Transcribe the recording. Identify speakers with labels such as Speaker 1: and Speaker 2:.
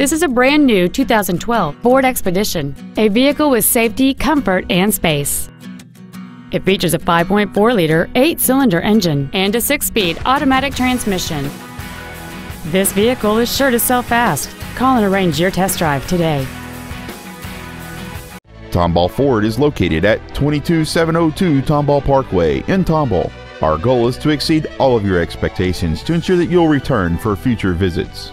Speaker 1: This is a brand new 2012 Ford Expedition, a vehicle with safety, comfort, and space. It features a 5.4-liter, eight-cylinder engine and a 6-speed automatic transmission. This vehicle is sure to sell fast. Call and arrange your test drive today.
Speaker 2: Tomball Ford is located at 22702 Tomball Parkway in Tomball. Our goal is to exceed all of your expectations to ensure that you'll return for future visits.